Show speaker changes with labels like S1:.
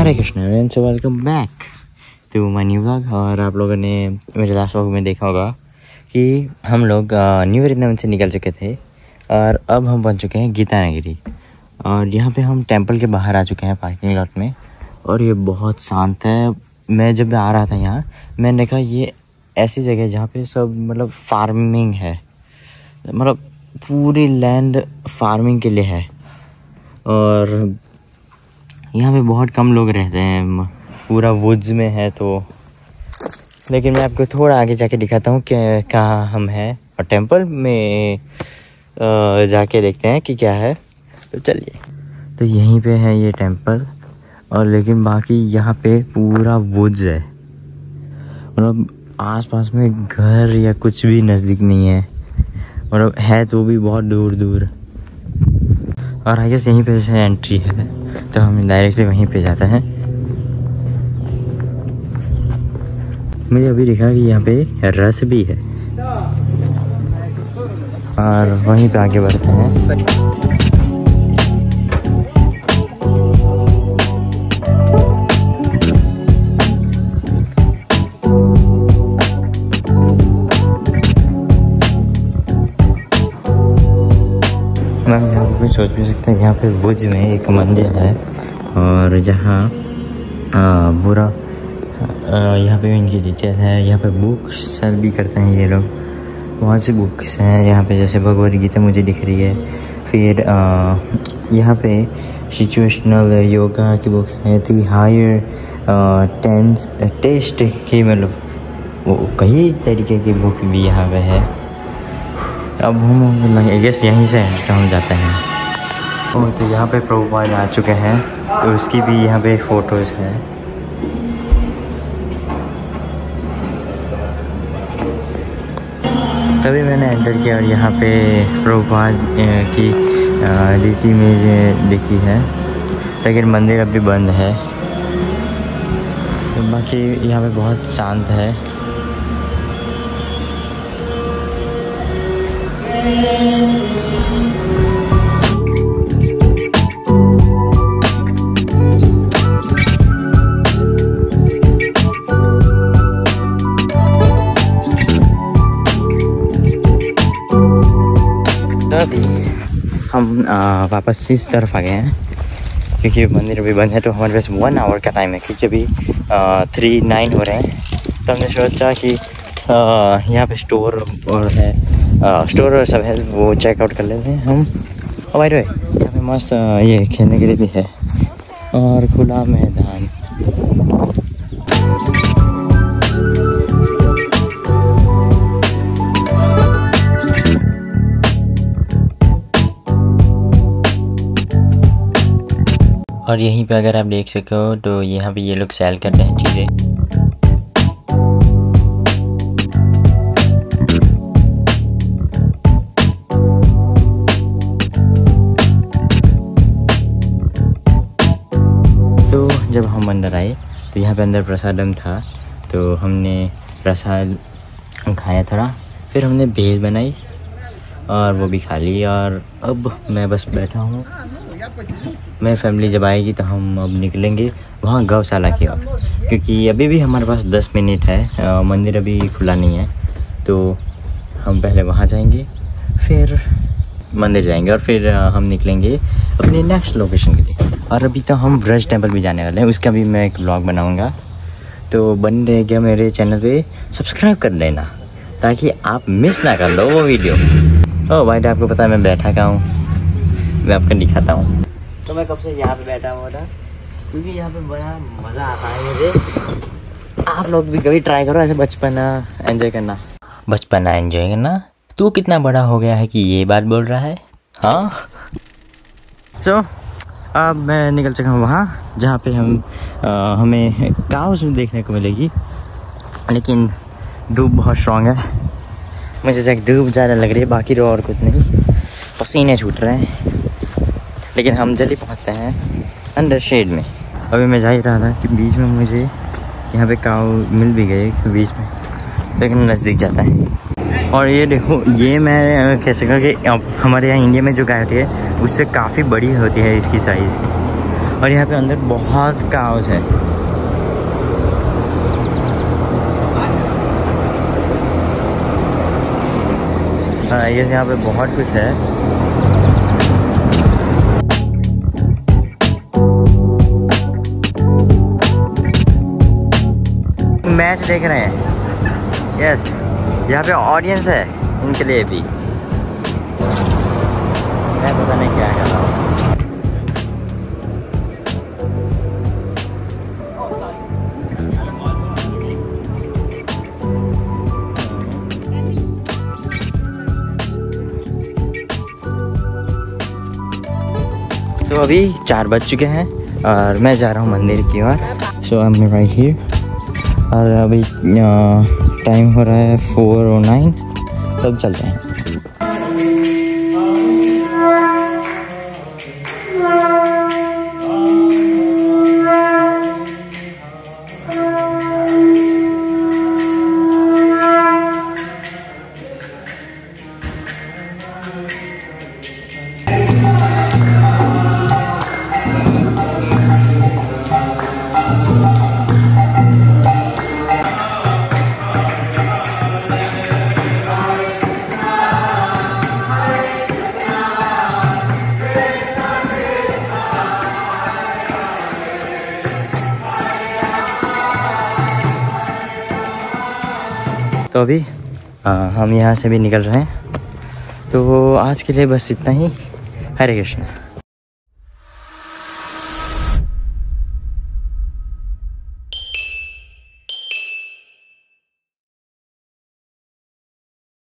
S1: Hare Krishna welcome back to my new vlog और आप लोगों ने मेरे लास्ट व्लॉग में देखा होगा कि हम लोग न्यू वृंदावन से निकल चुके थे और अब हम बन चुके हैं गीता नगरी और यहाँ पे हम टेंपल के बाहर आ चुके हैं पार्किंग लॉट में और ये बहुत शांत है। मैं जब आ रहा था यहाँ, मैंने देखा ये ऐसी जगह है जहाँ पे सब मतलब फ़ार्मिंग है। मतलब पूरी लैंड फ़ार्मिंग के लिए है। और यहाँ पे बहुत कम लोग रहते हैं। पूरा वुड्स में है तो। लेकिन मैं आपको थोड़ा आगे जाके दिखाता हूँ कि कहाँ हम हैं। और टेंपल में जाके देखते हैं कि क्या है। तो चलिए। तो यहीं पे है ये टेंपल और लेकिन बाकी यहाँ पे पूरा वुड्स है। मतलब आसपास में घर या कुछ भी नज़दीक नहीं है। मतलब है तो भी बहुत दूर दूर और आई गेस यहीं पे से एंट्री है। तो हम डायरेक्टली वहीं पे जाते हैं। मुझे अभी दिखा कि यहाँ पे रस भी है। और वहीं पे आगे बढ़ते हैं। मैम यहाँ पे कुछ सोच भी सकता है। यहाँ पे भुज में एक मंदिर है और जहाँ पूरा यहाँ पे इनकी डिटेल है। यहाँ पे बुक सेल भी करते हैं ये लोग। बहुत सी बुक्स हैं। यहाँ पे जैसे भगवद गीता मुझे दिख रही है। फिर यहाँ पे सिचुएशनल योगा की बुक है। थी हायर टेंस टेस्ट की मतलब कई तरीके की बुक भी यहाँ पे है। अब हम गेस यहीं से हम जाते हैं। ओ तो यहाँ पे प्रभुपाद आ चुके हैं तो उसकी भी यहाँ पे फ़ोटोज़ हैं। तभी मैंने एंटर किया और यहाँ पे प्रभुपाद अ, की ड्यूटी में देखी है। लेकिन मंदिर अभी बंद है। तो बाकी यहाँ पे बहुत शांत है। हम वापस इस तरफ़ आ गए हैं, क्योंकि मंदिर अभी बंद है तो हमारे पास वन आवर का टाइम है, क्योंकि अभी थ्री नाइन हो रहे हैं। तो हमने सोचा कि यहाँ पे स्टोर और है। स्टोर और सब है, वो चेकआउट कर लेते हैं हम। और बाय द यहाँ पे मस्त ये खेलने के लिए भी है। और खुला मैदान। और यहीं पे अगर आप देख सको तो यहाँ पे ये लोग सेल करते हैं चीज़ें। अंदर आए तो यहाँ पे अंदर प्रसादम था। तो हमने प्रसाद खाया थोड़ा फिर हमने भेल बनाई और वो भी खा ली। और अब मैं बस बैठा हूँ। मेरी फैमिली जब आएगी तो हम अब निकलेंगे वहाँ गौशाला की ओर। क्योंकि अभी भी हमारे पास दस मिनट है। मंदिर अभी खुला नहीं है। तो हम पहले वहाँ जाएँगे। फिर मंदिर जाएँगे और फिर हम निकलेंगे अपने नेक्स्ट लोकेशन के लिए। और अभी तो हम ब्रज टेंपल भी जाने वाले हैं उसका भी मैं एक ब्लॉग बनाऊँगा। तो बन रहेगा मेरे चैनल पे सब्सक्राइब कर लेना ताकि आप मिस ना कर लो वो वीडियो ओ भाई आपको पता है मैं बैठा कहाँ हूँ? मैं आपको दिखाता हूँ। तो मैं कब से यहाँ पे बैठा हुआ था? क्योंकि यहाँ पे बड़ा मज़ा आता है मुझे। आप लोग भी कभी ट्राई करो ऐसे बचपना एंजॉय करना। बचपना एंजॉय करना। तू कितना बड़ा हो गया है कि ये बात बोल रहा है? हाँ? तो अब मैं निकल चुका हूँ वहाँ जहाँ पे हम अ, हमें काउस देखने को मिलेगी। लेकिन धूप बहुत स्ट्रांग है। मुझे जब धूप ज़्यादा लग रही है बाकी रो और कुछ नहीं। पसीने छूट रहे हैं। लेकिन हम जल्दी पहुँचते हैं अंडर शेड में। अभी मैं जा ही रहा था कि बीच में मुझे यहाँ पे काऊ मिल भी गए बीच में लेकिन नज़दीक जाता है। और ये देखो, ये मैं कह सकता कि हमारे यहाँ इंडिया में जो गाय होती है, उससे काफ़ी बड़ी होती है इसकी साइज़ और यहाँ पे अंदर बहुत काउज है। हाँ ये यहाँ पे बहुत कुछ है। मैच देख रहे हैं। यस यहाँ पे ऑडियंस है इनके लिए भी। मैं पता नहीं क्या कर रहा हूँ। तो अभी चार बज चुके हैं और मैं जा रहा हूँ मंदिर की ओर। So I am right here और अभी टाइम हो रहा है फोर और नाइन सब चलते हैं। तो अभी आ, हम यहाँ से भी निकल रहे हैं। तो आज के लिए बस इतना ही। हरे कृष्ण।